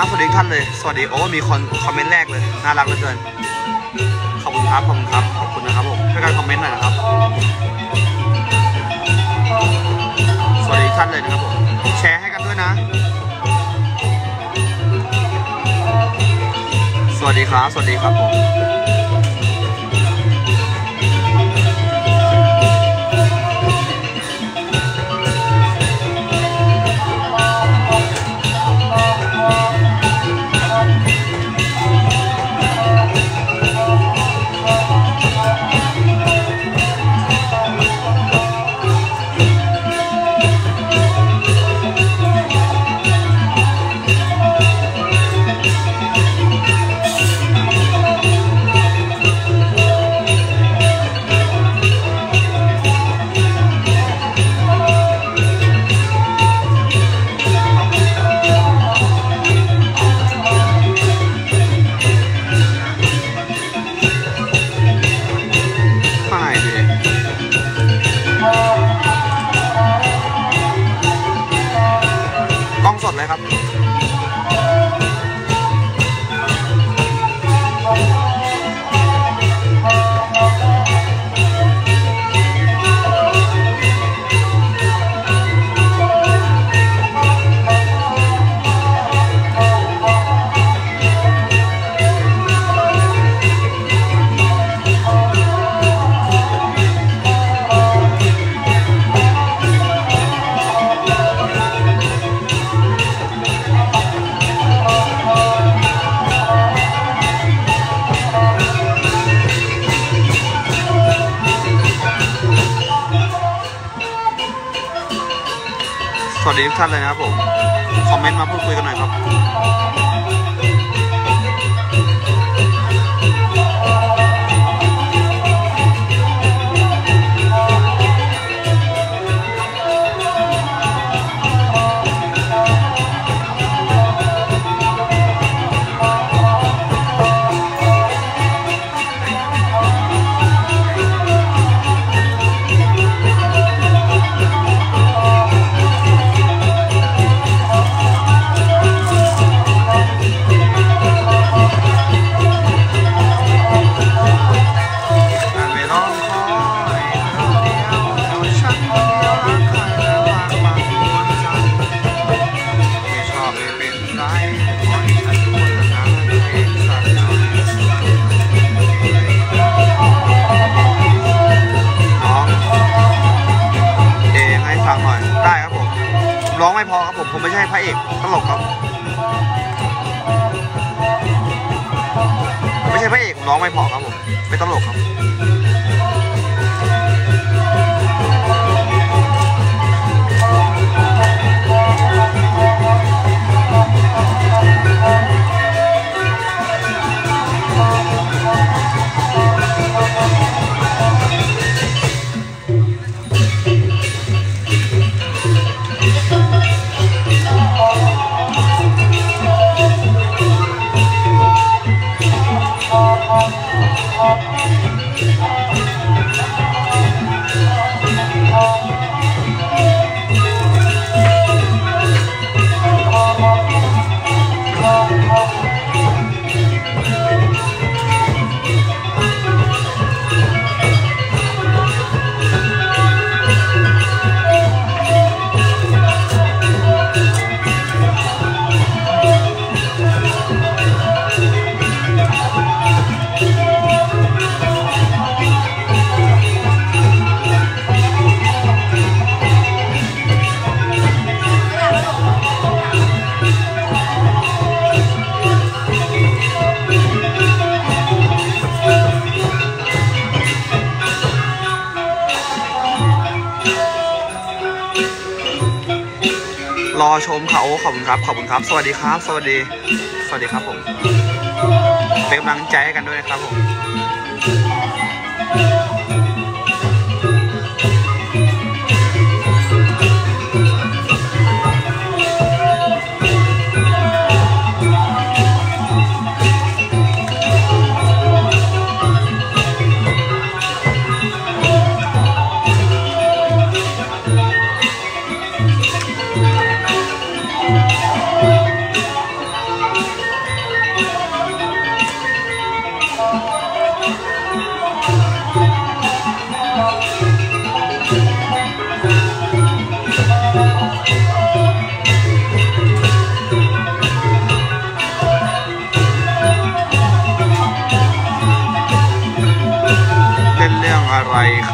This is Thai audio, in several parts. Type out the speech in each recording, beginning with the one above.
วัสดีครับสวัสดีท่านเลย สวัสดีโอ้ มีคนคอมเมนต์แรกเลย น่ารักเหลือเกิน ขอบคุณครับ ขอบคุณครับ ขอบคุณนะครับผมช่วยกันคอมเมนต์หน่อยนะครับ สวัสดีท่านเลยนะครับผมแชร์ให้กันด้วยนะ สวัสดีครับ สวัสดีครับผม กั สวัสดีครับ สวัสดี สวัสดีครับผม เป็นกำลังใจให้กันด้วยนะครับผม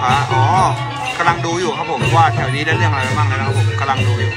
ฮะอ๋อกำลังดูอยู่ครับผมว่าแถวนี้ได้เรื่องอะไรบ้างแล้วนะครับผมกำลังดูอยู่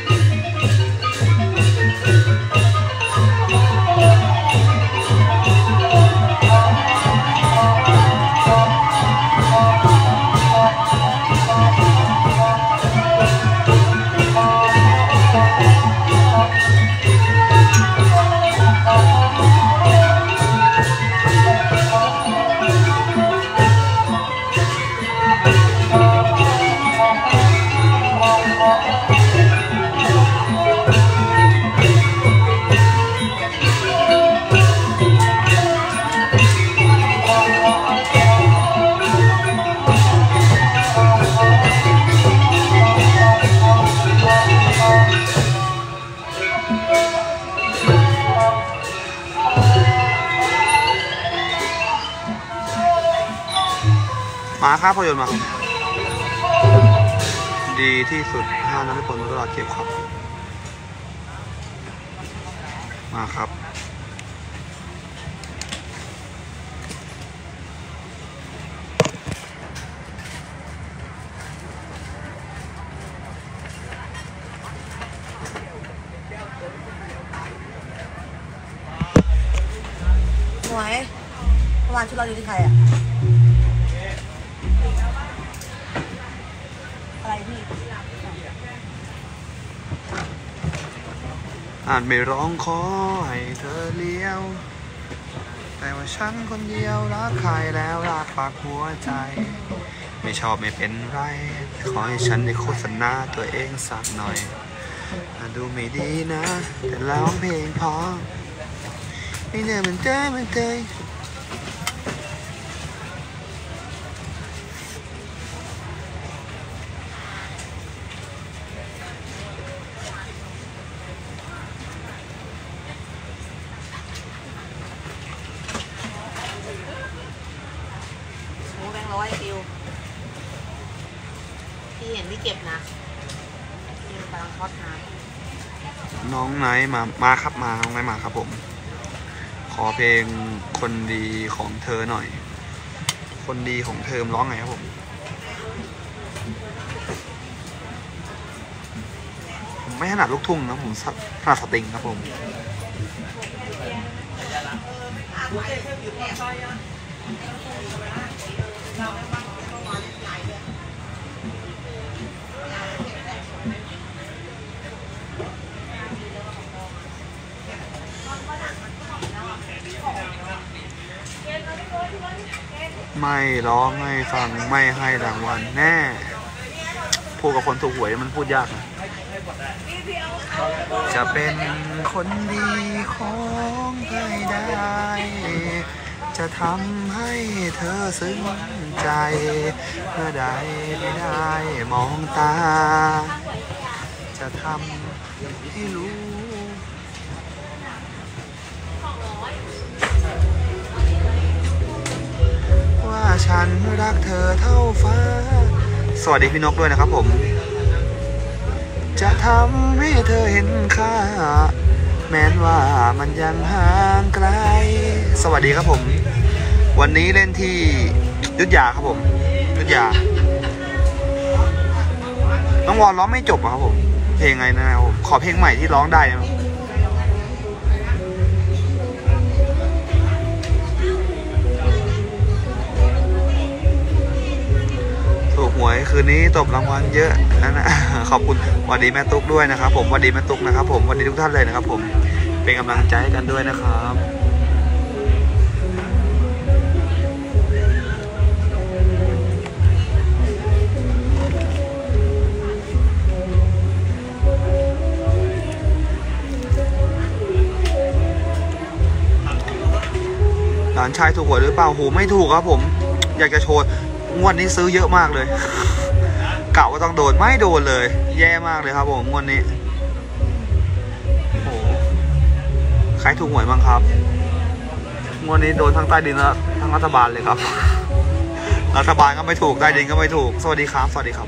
มาครับพยนต์มาครับดีที่สุดห้านักพลตลอดเก็บครับ มาครับหวยเมื่อวานชุดเราอยู่ที่ใครอะานไม่ร้องขอให้เธอเลี้ยว แต่ว่าฉันคนเดียวรักใครแล้วรักปากหัวใจ ไม่ชอบไม่เป็นไรแต่ขอให้ฉันได้โฆษณาตัวเองสักหน่อยดูไม่ดีนะ แต่ร้องเพลงพอไม่เนี่ยมันเต้มันเต้โอ้แบงค์ร้อยฟิวพี่เห็นพี่เก็บนะพี่กำลังทอดน้ น้องไนท์ มา มาครับมาน้องไนท์มาครับผม ขอเพลงคนดีของเธอหน่อย คนดีของเธอร้องไงครับผมผมไม่ถนัดลูกทุ่งนะผมถนัดสตริงครับผมไม่ ไม่ร้องไม่ฟังไม่ให้รางวัลแน่พูดกับคนถูกหวยมันพูดยากนะจะเป็นคนดีของเธอให้ได้ จะทำให้เธอซึ้งใจเมื่อใดไม่ได้มองตา จะทำให้รู้ ว่าฉันรักเธอเท่าฟ้า สวัสดีพี่นกด้วยนะครับผม จะทำให้เธอเห็นค่า แม้นว่ามันยังห่างไกล สวัสดีครับผม วันนี้เล่นที่ยุทธยาครับผม ยุทธยาน้องวอลร้องไม่จบอะครับผม เพลงไงนะครับผม ขอเพลงใหม่ที่ร้องได้นะถูกห วยคืนนี้ตบรางวัลเยอะนะนะขอบคุณสวัสดีแม่ตุ๊กด้วยนะครับ ผมสวัสดีแม่ตุ๊กนะครับ ผมสวัสดีทุกท่านเลยนะครับ ผมเป็นกำลังใจให้กันด้วยนะครับหลานชายถูกหวยหรือเปล่าโหไม่ถูกครับผม อยากจะโชว์ งวดนี้ซื้อเยอะมากเลยเกะว่าต้องโดนไม่โดนเลย แย่มากเลยครับผมงวดนี้โอ้โหใครถูกหวยบ้างครับงวดนี้โดนทั้งใต้ดินและทั้งรัฐบาลเลยครับ รัฐบาลก็ไม่ถูกใต้ดินก็ไม่ถูก สวัสดีครับ สวัสดีครับ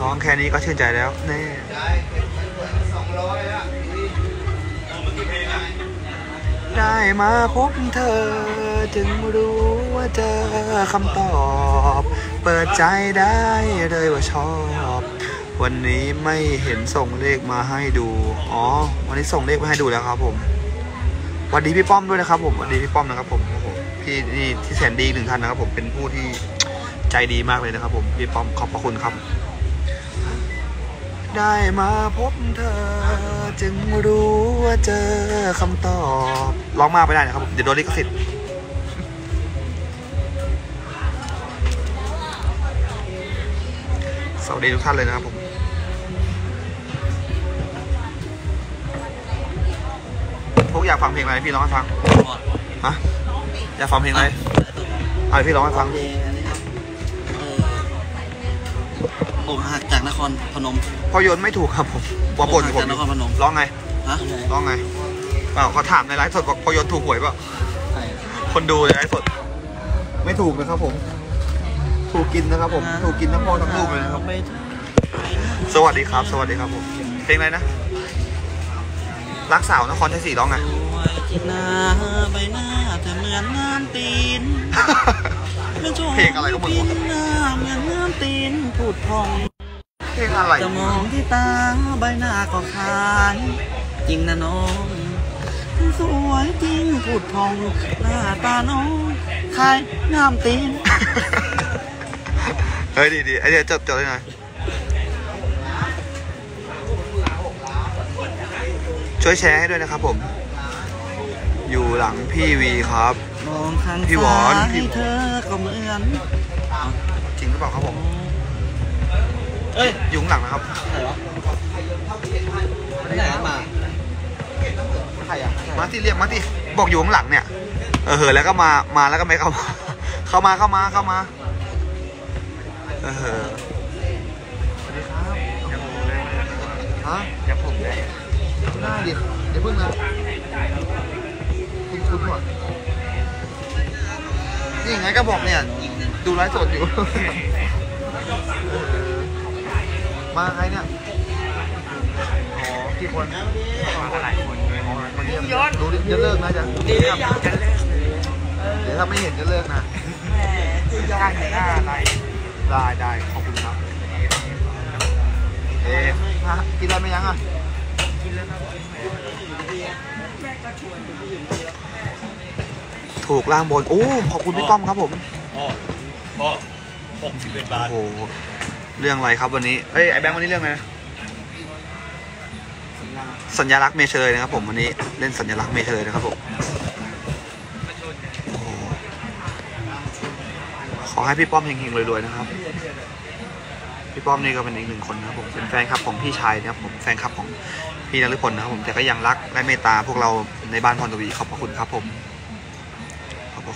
น้องแค่นี้ก็ชื่นใจแล้วแน่ ได้มาพบเธอ จึงรู้ว่าเจอคำตอบ เปิดใจได้เลยว่าชอบ วันนี้ไม่เห็นส่งเลขมาให้ดู อ๋อ วันนี้ส่งเลขมาให้ดูแล้วครับผมสวัสดีพี่ป้อมด้วยนะครับผมสวัสดีพี่ป้อมนะครับผมโอ้โหพี่นี่ที่แสนดีหนึ่งท่านนะครับผมเป็นผู้ที่ใจดีมากเลยนะครับผมพี่ป้อมขอบพระคุณครับ ได้มาพบเธอ จึงรู้ว่าเจอคำตอบร้องมากไม่ได้นะครับผมเดี๋ยวโดนลิขสิทธิ์สวัสดีทุกท่านเลยนะครับผมพวกอยากฟังเพลงอะไรพี่ร้องให้ฟังฮะอยากฟังเพลงอะไรเอาพี่ร้องให้ฟัง ออกหักจากนครพนม พอโยนไม่ถูกครับผมว่าบนผมจากนครพนมร้องไงฮะร้องไงเปล่าเขาถามในไลฟ์สดบอกพอโยนถูกหวยเปล่าใช่คนดูในไลฟ์สด ไม่ถูกนะครับผม ถูกกินนะครับผม ถูกกินทั้งพ่อทั้งลูกเลยนะครับไปสวัสดีครับ สวัสดีครับผม เพลงอะไรนะ รักสาวนครชัยศรีร้องไงสวยจิต หน้าใบหน้าเธอเหมือนน้ำตีนเพลงอะไรก็มึงวะพินหน้าเหมือนน้ำตีนพูดพองเพลงอะไรจะมองที่ตาใบหน้าก็คล้ายจริงนะน้อง สวยจริงพูดพองหน้าตาน้องคล้ายน้ำตีนเฮ้ยดีดีไอเดียจดจดได้หน่อยช่วยแชร์ให้ด้วยนะครับผม อยู่หลังพี่วีครับมองข้างพี่หวอนซ้ายพี่เธอก็เหมือนจริงหรือเปล่าครับผมเอ้ยอยู่ข้างหลังนะครับไหนวะไหนมาใครอะมาที่เรียกมาที่บอกอยู่ข้างหลังเนี่ยเออเหอะแล้วก็มามาแล้วก็ไม่เข้ามาเข้ามาเข้ามาเข้ามาเออเหอะสวัสดีครับฮะจะผมได้ได้ดิเดี๋ยวเพิ่งนะ คุณคุณก่อนนี่ไงก็บอกเนี่ย ดูไลฟ์สดอยู่เออมาใครเนี่ยอ๋อกี่คนหลายคนด้วยอ๋อมาเยี่ยมรู้ดิจะเลิกนะจะเดี๋ยวเดี๋ยวถ้าไม่เห็นจะเลิกนะได้หน้าอะไรได้ได้ขอบคุณครับเอ๊ะฮะกินอะไรมายังอะ ถูกล่างบน โอ้ ขอบคุณพี่ป้อมครับผมพ่อพ่อหกสิบเอ็ดบาท โอ้โหเรื่องอะไรครับวันนี้ เอ้ยไอแบงค์วันนี้เรื่องอะไรนะสัญลักษณ์เมเชยนะครับผมวันนี้เล่นสัญลักษณ์เมเชยนะครับผมโอ้โหขอให้พี่ป้อมเฮงๆรวยๆนะครับ พี่ป้อมนี่ก็เป็นอีกหนึ่งคนนะครับผมเป็นแฟนคลับของพี่ชายนะครับผมแฟนคลับของพี่นฤพลนะครับผมแต่ก็ยังรักและเมตตาพวกเราในบ้านพรทวีขอบพระคุณครับผม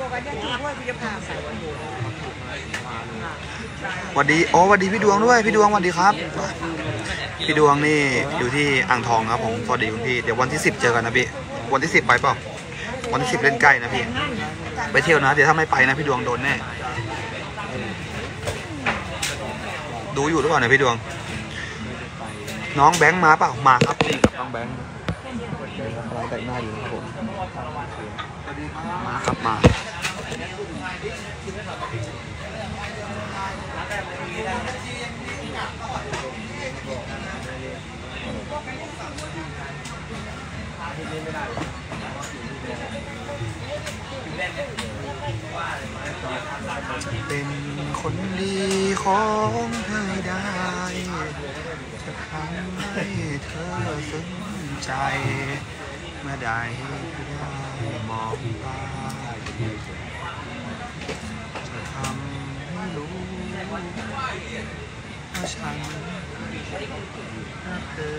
บอกว่าจะกินด้วยพี่จะพาใส่สวัสดีโอ้สวัสดีพี่ดวงด้วยพี่ดวงสวัสดีครับ พี่ดวงนี่อยู่ที่อ่างทองครับผมสวัสดีคุณพี่เดี๋ยววันที่สิบเจอกันนะพี่วันที่สิบไปเปล่าวันที่สิบเล่นใกล้นะพี่ไปเที่ยวนะเดี๋ยวถ้าไม่ไปนะพี่ดวงโดนแน่ดูอยู่หรือเปล่าเนี่ยพี่ดวง น้องแบงค์มาเปล่ามาครับนี่กับน้องแบงค์กำลังแต่งหน้าอยู่ครับผมมาครับมา เป็นคนดีของเธอได้ จะทำให้เธอสนใจ เมื่อใดก็ได้มองตาจะทำให้รู้ ว่าฉันรักเธอ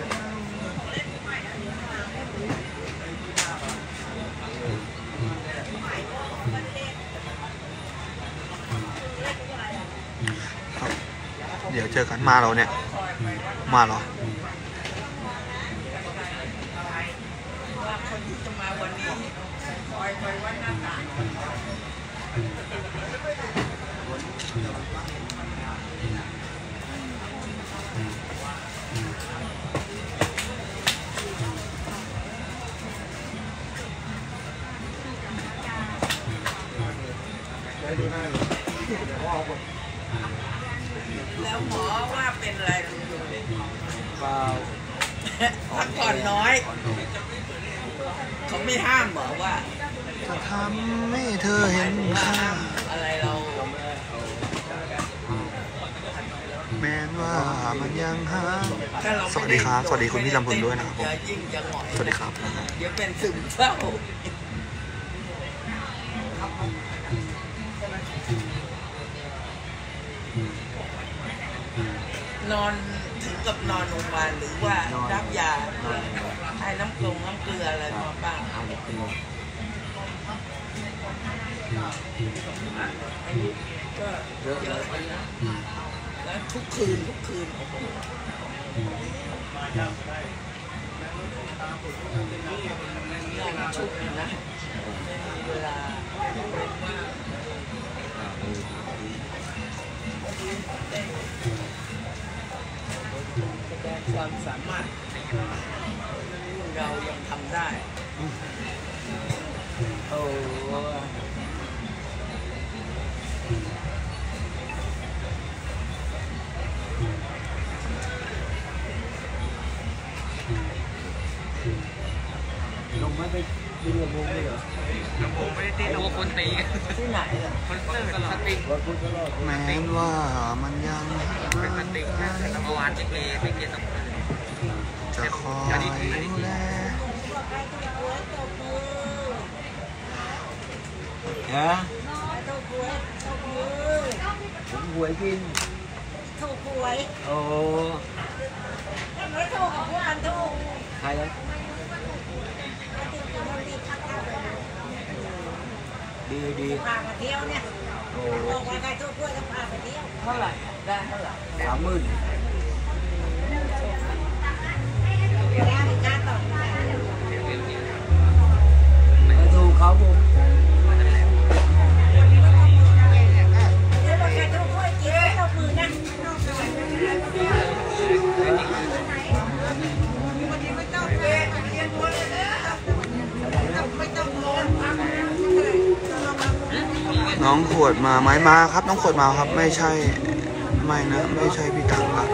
เดี๋ยวเจอกันมาเรอเนี่ย มาเหรอแไม่ห้ามบอกว่าจะทำให้เธอเห็นค่าอะไรเราแม้ว่ามันยังหาถ้าเราสวัสดีครับ สวัสดีคุณพี่ลำพึงด้วยนะครับผมจะยิ่งจะหงอยสวัสดีครับเดี๋ยวเป็นซึมเศร้านอนถึงกับนอนโรงพยาบาลหรือว่ารับยาให้น้ำกลงน้ำเกลืออะไรมาบ้าง เยอะอยู่นะแล้วทุกคืนทุกคืนนอนชุกนะไม่มีเวลาแสดงความสามารถเรายังทำได้ โอ้ลงไม่ไปดูลำโพงเลยเหรอลำโพงไม่ได้ตีลำโพงคนตีที่ไหนอะคอนเสิร์ตสติงรถพุทธรอดแม้ว่ามันยังเป็นสติงแค่เมื่อวานที่เกย์ไม่เกย์ต้องจะคอยดูแล ฮะผมหวยกินถูกหวยโอ้ไม่ถูกของพวกอันถูกใครนะดีดีพามาเที่ยวเนี่ยโอ้บอ น้องขวดมาไหมมาครับ น้องขวดมาครับ ไม่ใช่ ไม่นะ ไม่ใช่พี่ตังครับ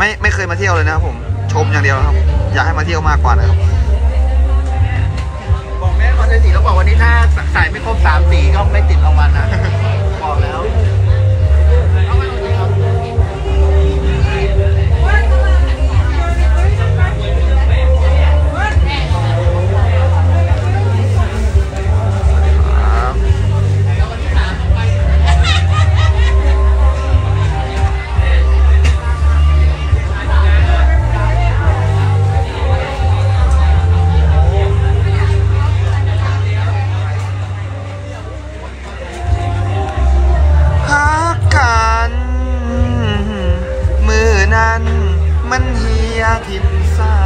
ไม่ไม่เคยมาเที่ยวเลยนะครับผมชมอย่างเดียวครับ อยากให้มาเที่ยวมากกว่านะครับบอกแม่คอนเทนต์สีแล้วบอกวันนี้ถ้าสายไม่ครบสามสีก็ไม่ติดรางวัลนะ บอกแล้ว นั้นมันเฮียทิมสา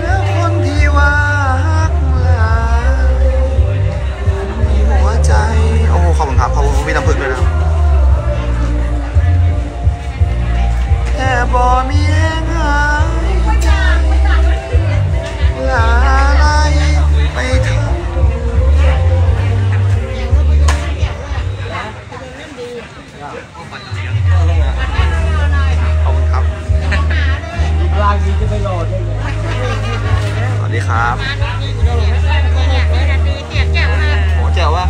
แล้วคนที่ว่าฮักลายมีหัวใจ โอ้ขอบคุณครับ ขอบคุณพี่น้ำพึ่งด้วยนะแค่บอมีแห้งหายลาไหลไปทางนี้จะไปโหลดได้ไงสวัสดีครับเสียงแจ๋วเลยโหเจ๋วว่ะ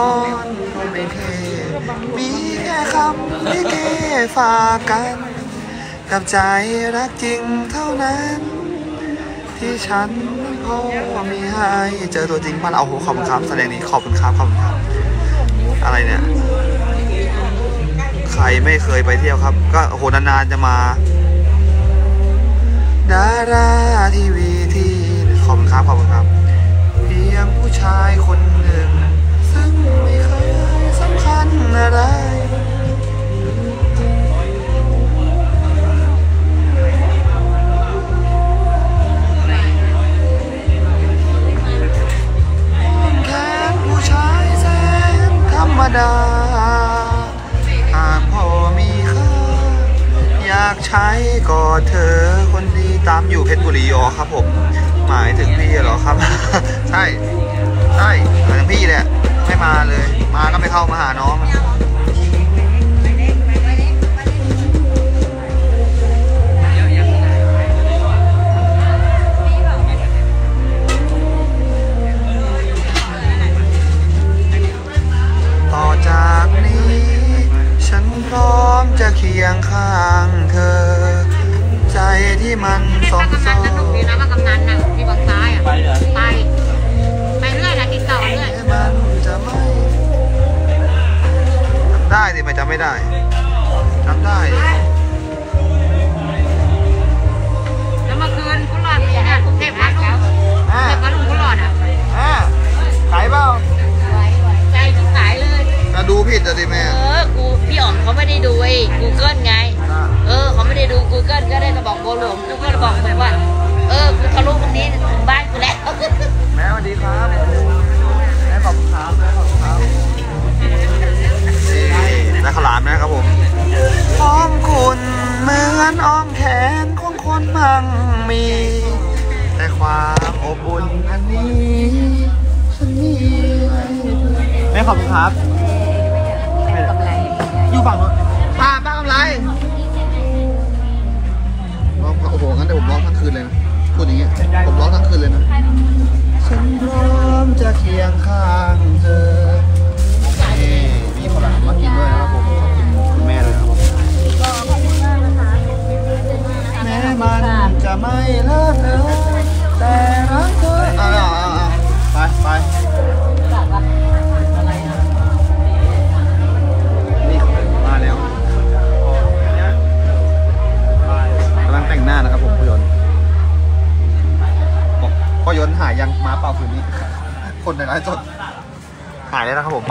อ้อนไม่เท่มีแค่คำที่เก้ฝากกัน กับใจรักจริงเท่านั้น ที่ฉันพอมีให้เจอตัวจริงบ้านเอาโหขอบคุณครับแสดงนี้ขอบคุณครับขอบคุณครับ อะไรเนี่ยใครไม่เคยไปเที่ยวครับ ก็โหนานๆจะมา ดาราทีวีที่ขอบคุณครับขอบคุณครับ เพียงผู้ชายคน อะไรแค่ผู้ชายแสนธรรมดา หากพอมีค่าอยากใช้กอดเธอคนดีตามอยู่เพชรบุรีอ๋อครับผม หมายถึงพี่เหรอครับ ใช่ ใช่หมายถึงพี่แหละไม่มาเลย มาก็ไม่เข้ามาหาน้อง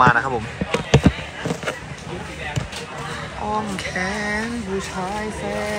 มานะครับผมอ้อมแขนผู้ชายแสน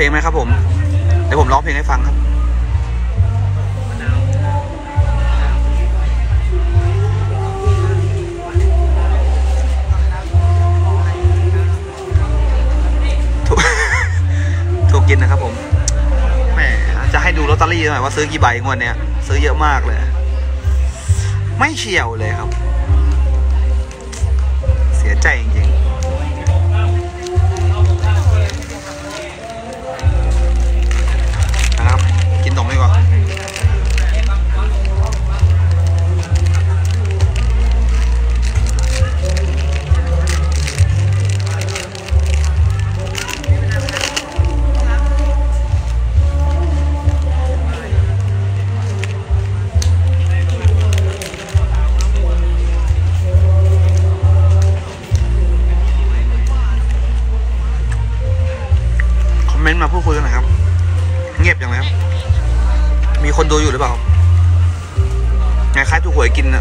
เพลงไหมครับผม เดี๋ยวผมร้องเพลงให้ฟังครับถูกถูกกินนะครับผมแหมจะให้ดูลอตเตอรี่หน่อยว่าซื้อกี่ใบงวดเนี้ยซื้อเยอะมากเลย ไม่เฉียวเลยครับ เสียใจจริงๆ ไง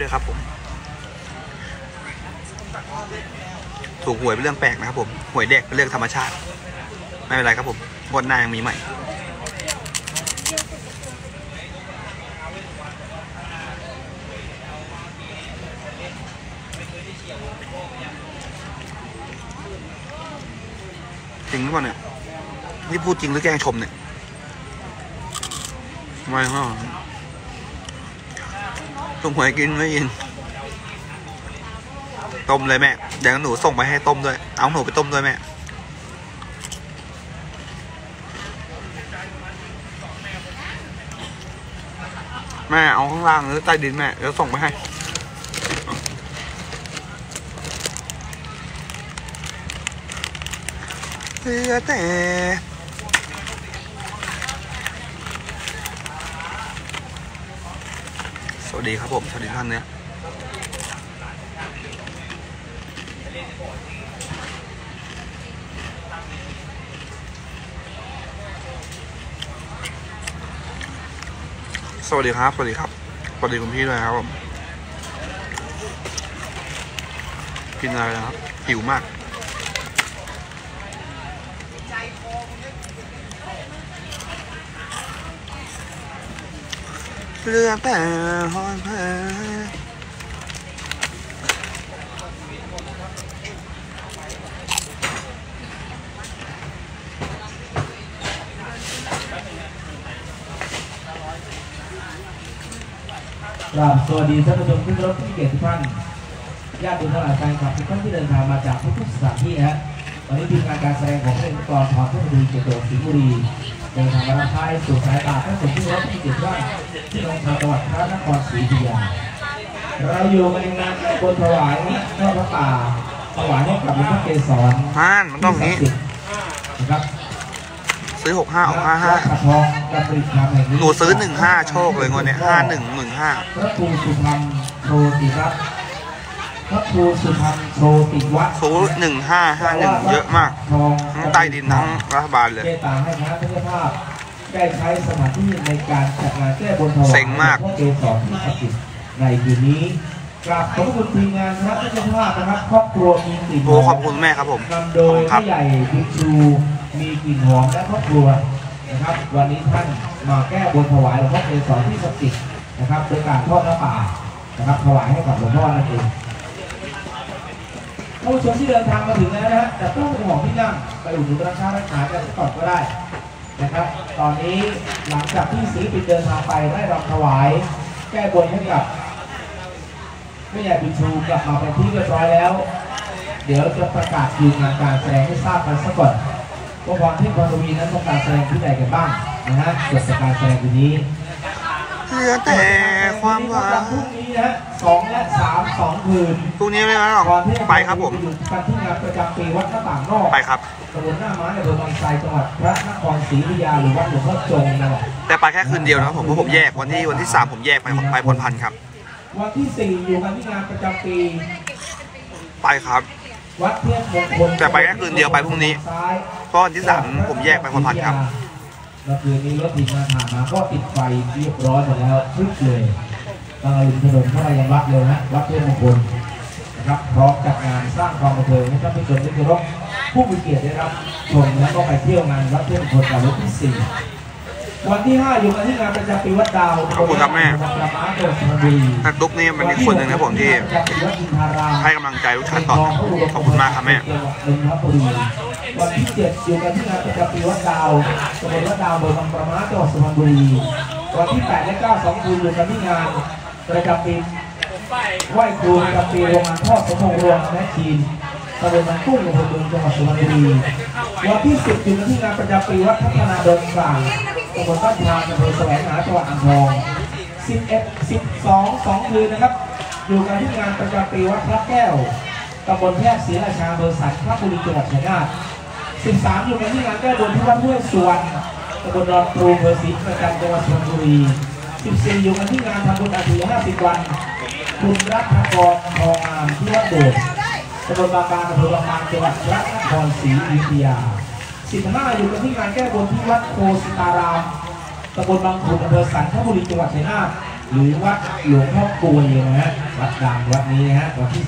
ด้วยครับผม ถูกหวยเป็นเรื่องแปลกนะครับผม หวยเด็กเป็นเรื่องธรรมชาติ ไม่เป็นไรครับผมงวดหน้ายังมีใหม่ จริงหรือเปล่าเนี่ย นี่พูดจริงหรือแกล้งชมเนี่ย ไม่ฮะ ต้มหวยกินไม่ยิน ต้มเลยแม่ เดี๋ยวหนูส่งไปให้ต้มด้วย เอาหนูไปต้มด้วยแม่ แม่เอาข้างล่างหรือใต้ดินแม่ เดี๋ยวส่งไปให้เหลือแต่ วัสดีครับผม สวัสดีท่านเนี่ยสวัสดีครับ สวัสดีครับ สวัสดีคุณพี่ด้วยครับผม กินอะไรนะครับ หิวมาก เรือแต่หอนเพกราบสวัสดีท่านผู้ชมที่รับที่เกียรติทุกท่านญาติทั้งหลายแฟนคลับทุกท่านที่เดินทางมาจากทุกสถานที่ฮะวันนี้ทีมงานการแสดงของเล่นกรพรพุทธบุรีเจโตสิงห์บุรี เดินทางมารับใช้สู่สายตาท่านผู้ชมที่เคารพที่เกียรติทุกท่านที่ลงทางจังหวัดพระนครศรีอยุธยาเราอยู่กันในงานบนถวายนะทอดพระป่าถวายให้กับหลวงพ่อเกศรนั่นมันต้องอย่างนี้ที่ศักดิ์สิทธิ์นะครับซื้อหกห้าออกห้าห้าวัดตะทองดำริธรรมแห่งนี้หนูซื้อหนึ่งห้าโชคเลยงวดเนี้ห้าหนึ่งหนึ่งห้าพระครูสุพรรณโชติรัตน์ พระครูสุพรรณโชติวัฒน์ซื้อหนึ่งห้าห้าหนึ่งเยอะมากทองทั้งใต้ดินทั้งรัฐบาลเลยเมตตาให้คณะเจ้าภาพได้ใช้สถานที่ในการจัดงานแก้บนถวายเซ็งมากพระเกศรที่ศักดิ์สิทธิ์ในคืนนี้กราบขอบพระคุณทีมงานคณะเจ้าภาพนะครับครอบครัวมีกลิ่นหโอ้อมขอบคุณแม่ครับผมนำโดยครับผู้ใหญ่บิ๊กชูมีกลิ่นหอมและครอบครัวนะครับ วันนี้ท่านมาแก้บนถวายหลวงพ่อเกศรที่ศักดิ์สิทธิ์นะครับโดยการทอดน้ำป่านะครับถวายให้กับหลวงพ่อนั่นเอง ผู้ชมที่เดินทางมาถึงแล้วนะฮะแต่ต้องเป็นของที่นั่งไปอุดหนุนราคาร้านขายกันสักก่อนก็ได้นะครับ ตอนนี้หลังจากที่ศิลปินเดินทางไปได้รำถวาย แก้บนให้กับแม่ใหญ่บิ๊กชูกลับมาเป็นที่เรียบร้อยแล้ว เดี๋ยวจะประกาศคิวงานการแสดงให้ทราบกันสักก่อนว่าพรเทพพรวีนั้นต้องการแสดงที่ไหนกันบ้างนะฮะเกี่ยวกับการแสดงวันนี้ เหลือแต่ความหวังพรุ่งนี้นะฮะสองและสามสองคืนพรุ่งนี้ไม่มาหรอกพรเทพไปครับผมอยู่กันที่งานประจำปีวัดหน้าต่างนอกไปครับตำบลหน้าม้าในอำเภอบางไทรจังหวัดพระนครศรีอยุธยาหรือวัดหลวงพ่อจงนั่นแหละแต่ไปแค่คืนเดียวนะครับผมเพราะผมแยกวันที่วันที่สามผมแยกไปไปพลพันธ์ครับ วันที่สี่อยู่กันที่งานประจำปี ไปครับวัดเทพมงคลแต่ไปแค่คืนเดียวไปพรุ่งนี้ซ้ายเพราะวันที่สามผมแยกไปพลพันธ์ครับ เมื่อคืนนี้รถติดมาผ่านมาก็ติดไฟเรียบร้อยหมดแล้วทึบเลยตอาริมถนนเข้ามายังวัดเลยนะวัดเทพมงคลนะครับพร้อมจัดงานสร้างความบันเทิงให้ท่านผู้ชมที่เคารพผู้มีเกียรติได้รับชมและก็ไปเที่ยวงานวัดเทพมงคลกับรถที่สี่ วันที่ห้าอยู่กันที่งานประจำปีวัดดาวขอบคุณครับแม่จังหวัดระมาจังหวัดชลบุรีนักตุ๊กนี่มันมีคนหนึ่งนะผมที่ให้กำลังใจลูกชายตลอดขอบคุณมากครับแม่วันที่เจ็ดอยู่กันที่งานประจำปีวัดดาวตำบลวัดดาวอำเภอบางประมาจังหวัดสุพรรณบุรีวันที่แปดและเก้าสองคืนอยู่กันที่งานประจำปีไหว้ครูประจำปีโรงงานทอดสมพงษ์รวมแม่ชีนตำบลบางกุ้งอำเภอเมืองจังหวัดสุพรรณบุรีวันที่สิบอยู่กันที่งานประจำปีวัดพัฒนาดอนกลาง ตำบลบ้านพานอำเภอแสวงหาจังหวัดอ่างทองสิบเอ็ดสิบสองสองคืนนะครับ อยู่กันที่งานประจำปีวัดพระแก้วตำบลแพทย์ศรีราชาอำเภอสันพระบุรีจังหวัดชัยนาทสิบสามอยู่กันที่งานแก้บนที่วัดห้วยสวนตำบลดอนปรูอำเภอศรีประจันต์จังหวัดสุพรรณบุรีสิบสี่อยู่กันที่งานทำบุญอาทิตย์ห้าสิบวัน คุณรัฐกรทองงามที่วัดโบสถ์ตำบลบางบานอำเภอบางบานจังหวัดพระนครศรีอยุธยา สิบห้าอยู่กันที่งานแก้บนที่วัดโคสิตารามตำบลบางขุนอำเภอสันคบุรีจังหวัดชัยนาทหรือวัดหลวงพ่อกลวยนะฮะวัดดังวัดนี้นะฮะวันที่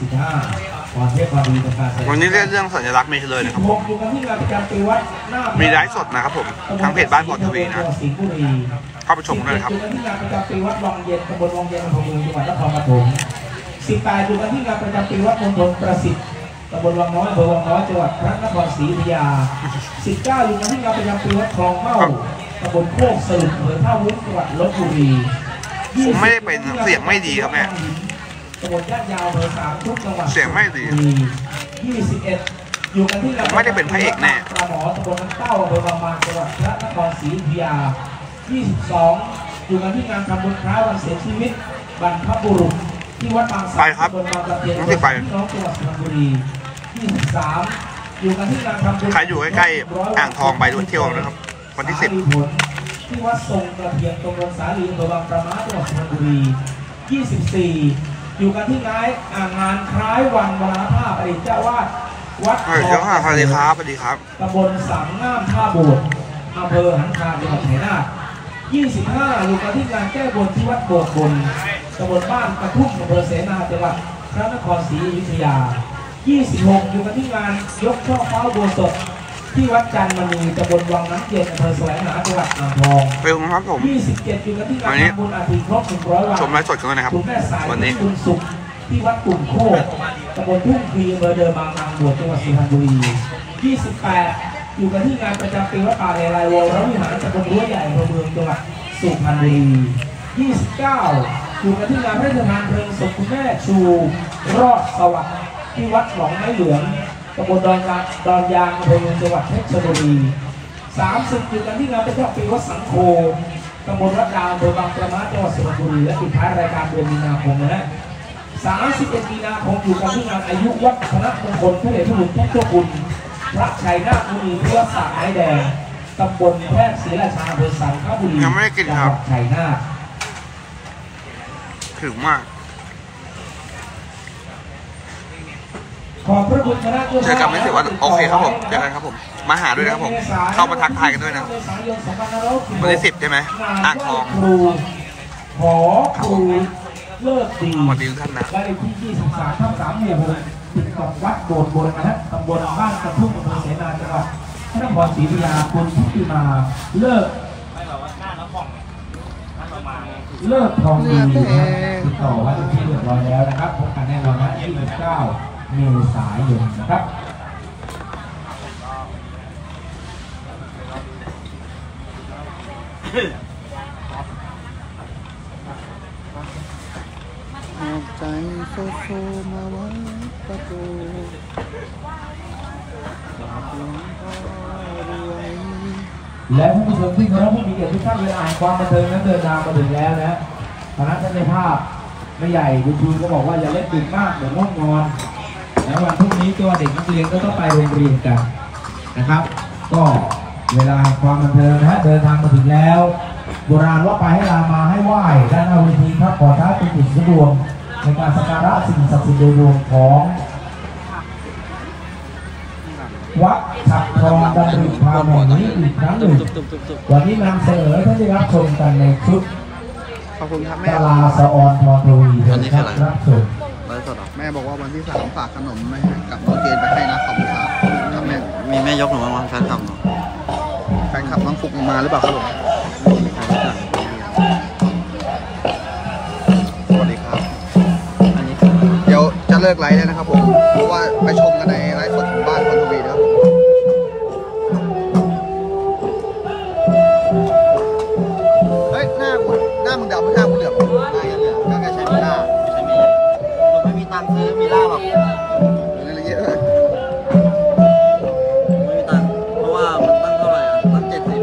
15วันเทพวันดีประกาศวันนี้เรื่องเรื่องสัญลักษณ์เมทเลยนะครับหกอยู่กันที่งานประจำปีวัดหน้ามีไลฟ์สดนะครับผมทางเพจบ้านพรทวีนะสิงห์บุรีเข้าไปชมกันได้เลยครับอยู่กันที่งานประจำปีวัดวังเย็นตำบลวังเย็นอำเภอเมืองจังหวัดนครปฐมสิบแปดอยู่กันที่งานประจำปีวัดมณฑลประสิทธิ์ ตำบลวังน้อยอำเภอวังน้อยจังหวัดพระนครศรีอยุธยาสิบเก้าอยู่กันที่งานประจำปีวัดคลองเม่าตำบลโคกสลุดอำเภอท่าวุ้งจังหวัดลบบุรีผมไม่ได้เป็นเสียงไม่ดีครับแม่ตำบลย่านยาวอำเภอสามทุกจังหวัดเสียงไม่ดียี่สิบเอ็ดอยู่กันที่ผมไม่ได้เป็นพระเอกแน่ปลาหมอตำบลน้ำเต้าอำเภอบางบานจังหวัดพระนครศรีอยุธยายี่สิบสองอยู่กันที่งานทำบุญคล้ายวันเสียชีวิตบรรพบุรุษที่วัดบางสันไปครับตำบลบางตะเพียนต้องรีบไปพี่น้องจังหวัดสุพรรณบุรี ยี่สิบสามอยู่กันที่งานทำบุญใครอยู่ใกล้ๆอ่างทองไปด้วยเที่ยวนะครับ วันที่สิบสาลีผลที่วัดทรงกระเทียมตำบลสาลีอำเภอบางประมาจังหวัดสุพรรณบุรี 24 อยู่กันที่งานอ่างานคล้ายวันวราภาพอดีตเจ้าวาดวัดเออเดี๋ยวค่ะสวัสดีครับสวัสดีครับตำบลสังงามท่าโบดอำเภอหันคาจังหวัดชัยนาท25อยู่กันที่งานแก้บนที่วัดโบกบนตำบลบ้านกระทุ่มอำเภอเสนาจังหวัดพระนครศรีอยุธยา 26 อยู่กันที่งานยกช่อฟ้าโบสถที่วัดจันทร์มณีตำบลวังน้ำเย็นอำเภอแสวงหาจังหวัดอ่างทองไปคุณครับผม 27 อยู่กันที่งาวันนนี้ทำบุญอาทิตย์ครบ100วันชมไลฟ์สดกันด้วยนะครับ คุณแม่สายวันนี้คุณสุขที่วัดกลุ่มโคกตำบลทุ่งพรีอำเภอเดิมบางนางบวชจังหวัดสุพรรณบุรี 28 อยู่กันที่งานประจำปีวัดป่าเลไลวรวิหารตำบลรั้วใหญ่อำเภอเมืองจังหวัดสุพรรณบุรี 29 อยู่กันที่งานพระราชทานเพลิงศพคุณแม่ชูรอดสวัสดิ์ ที่วัดหนองไม้เหลืองตำบลดอนยางดอนยางอำเภอเมืองจังหวัดเพชรบุรีสามสิบอยู่กันที่งานพระเจ้าปีวัดสังโฆตำบลรัดดาวอำเภอบางประมาจังหวัดสุพรรณบุรีและปิดท้ายรายการเดือนมีนาคมนะฮะ31มีนาคมอยู่กันที่งานอายุวัฒนมงคลพระเดชพระคุณท่านเจ้าคุณพระชัยนาคมุนีเพื่อสายไม้แดงตำบลแพทย์ศรีราชาอำเภอสังขบุรียังไม่ได้กินครับจังหวัดชัยนาทถึงมาก ขอบพระคุณคณะจ้าภาพ เจอกันไม่เสียวันโอเคครับผมเจอกันครับผม มาหาด้วยนะครับผม เข้ามาทักทายกันด้วยนะวันที่10ใช่ไหมอ่างทองครูขอครูเลิกดีสวัสดีทุกท่านนะและในที่23ทับ3หมู่หกติดกับวัดโบสถ์บนนะฮะตำบลบ้านกระทุ่มอำเภอเสนาจังหวัดพระนครศรีอยุธยาคุณทิติมาเลิกเลิกทองดีนะติดต่อวัดที่เรียบร้อยแล้วนะครับพบกันแน่นอนนะ29เมษายนนะครับเอาใจโซโซมาไว้ประตูฝากหลวงพ่อรวยและท่านผู้ชมที่เคารพผู้มีเกียรติทุกท่านเวลาแห่งความบันเทิงนั้นเดินทางมาถึงแล้วนะคณะท่านในภาพไม่ใหญ่คุณครูก็บอกว่าอย่าเล่นดึกมากเดี๋ยวง่วงนอน แล้ววันพรุ่งนี้ตัวเด็กนักเรียนก็ต้องไปโรงเรียนกันนะครับ ก็เวลาแห่งความบันเทิงนะฮะเดินทางมาถึงแล้วโบราณว่าไปให้ลามาให้ไหว้ด้านหน้าเวทีครับขอท้าเป็นจิตสะดวงในการสักการะสิ่งศักดิ์สิทธิ์โดยรวมของวัดฉับทองดำริพาแห่งนี้อีกครั้งหนึ่งวันนี้นำเสนอให้ท่านได้รับชมกันในชุดขอบคุณครับแม่ดาราสะออนทองทวีเชิญครับรับชม ไลฟ์สดเหรอแม่บอกว่าวันที่สามฝากขนมไม่ให้กับน้องเกณฑ์ไปให้นะขอบคุณครับครับแม่มีแม่ยกหนูบ้างมั้งแฟนคลับหนูแฟนคลับน้องฟุกมาหรือเปล่าครับผมสวัสดีครับอันนี้คือเดี๋ยวจะเลิกไลฟ์แล้วนะครับผม เพราะว่าไปชมกันในไลฟ์สด ค์ซื้อมีล่าหรอกเรื่องอะไรเยอะเลยไม่มีตังค์เพราะว่ามันตั้งเท่าไหร่อะตั้งเจ็ดสิบ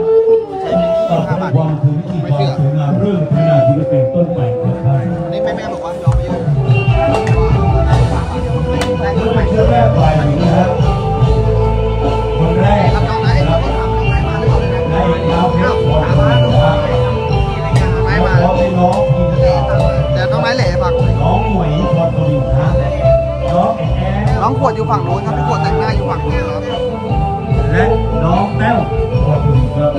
หนูใช้มินิต่อไปความถึงวิธีความสวยงามเรื่องพนาธิปเป็นต้นไปครับท่านอันนี้แม่แม่บอกว่ายอมไปเยอะนี่เป็นเชื่อแรกฝ่ายหญิงนะครับคนแรกรับน้องไหนนะคเรารับก็ถามน้องไหนมาหรือเปล่าเนี่ยได้เท้าเพชรทองถามมาคำดูนะครับไม่มาพร้อมให้น้องพีนดาวแต่น้องไหนเหล่ฝากน้องหมวย อนน้องขวดอยู่ฝั่งโน้นครับพี่ขวดแต่งหน้าอยู่ฝั่งโน้นครับและน้องแต้วพรทวีครับ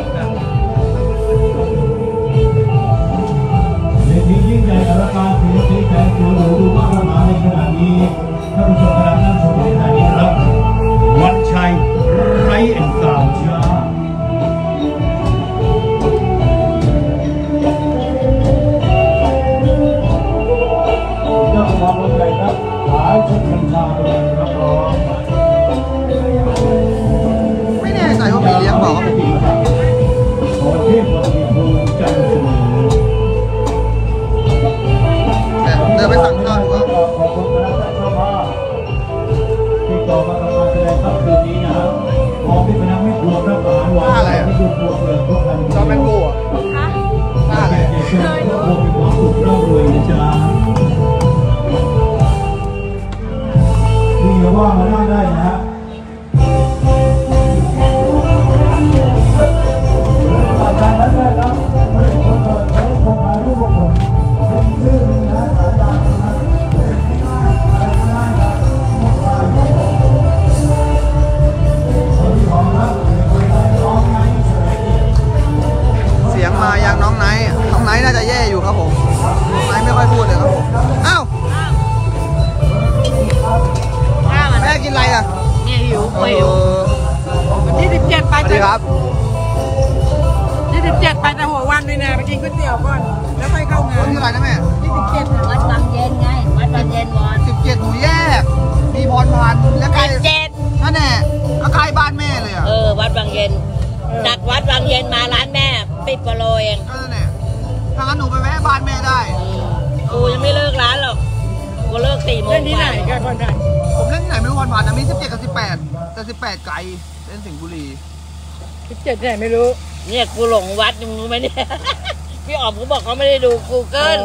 แต่หัววันด้วยนะไปกินก๋วยเตี๋ยวก่อน แล้วค่อยเข้างาวันนที่อะไหรนะแม่ที่สิบเจ็ดวัดบางเย็นไง วัดบางเย็นวอนสิบเจ็ดหนูแยก มีพรพันธ์และใกล้เจ็ดนั่นแน่ก็ใกล้บ้านแม่เลยอะเออ วัดบางเย็นจากวัดบางเย็นมาร้านแม่ปิดกว่าโลเองก็นั่นแน่ถ้างั้นหนูไปแวะบ้านแม่ได้อืมกูยังไม่เลิกร้านหรอกกูเลิกสี่โมงเล่นที่ไหนกว่ากันคนไทยผมเล่นที่ไหนไม่รู้วันผ่านนะมีสิบเจ็ดกับสิบแปดแต่สิบแปดไกลเล่นสิงห์บุรีสิบเจ็ดที่ไหนไม่รู้ เนี่ยกูหลงวัดมึงรู้ไหมเนี่ย พี่อ๋อมกูบอกเขาไม่ได้ดู Google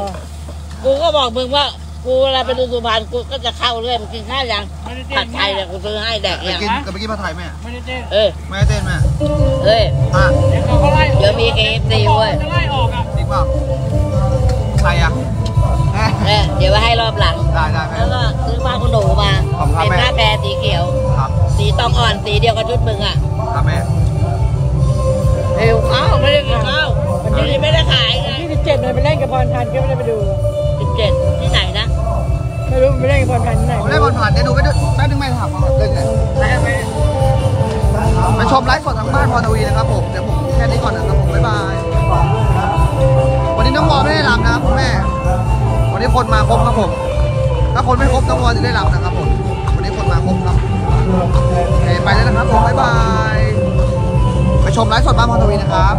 กูก็บอกมึงว่า กูเวลาไปดูสุพรรณกูก็จะเข้าเรื่อยมึงกินข้าวยังไม่ได้เต้ผันดไทยเนี่ยกูซื้อให้แดกไปยังกินกับไปกินผัดไทยแม่ไม่ได้เต้นเอ้ยไม่ได้เต้นแม่เอ้ยอะเขาก็ไล่เดี๋ยวมีเคฟซีเว้ยจะไล่ออกอะจริงเปล่าใครอะแม่เอ้ยเดี๋ยวไว้ให้รอบหลังได้ได้แม่แล้วก็ซื้อผ้าขนหนูมาขอบคุณครับเป็นแม่ผ้าแพรสีเขียวครับสีตองอ่อนสีเดียวกับชุดมึงอะครับแม่ เร็วข้าวไม่ได้กินข้าววันนี้ไม่ได้ขายไงที่สิบเจ็ดเลยไปเล่นกับพรพันธ์ก็ไม่ได้ไปดูสิบเจ็ดที่ไหนนะไม่รู้ไปเล่นกับพรพันธ์ที่ไหนผมเล่นบอลผ่านเดี๋ยวหนูไปดูแป๊บนึงแม่ถามเล่นไงไปชมไลฟ์สดทางบ้านพรทวีนะครับผมเดี๋ยวผมแค่นี้ก่อนนะครับผมบ๊ายบายวันนี้น้องวอไม่ได้รำนะครับคุณแม่วันนี้คนมาครบครับผมถ้าคนไม่ครบน้องวอจะได้รำนะครับผมวันนี้คนมาครบครับโอเคไปแล้วนะครับผมบ๊ายบาย ชมไลฟ์สดบ้านพรทวีนะครับ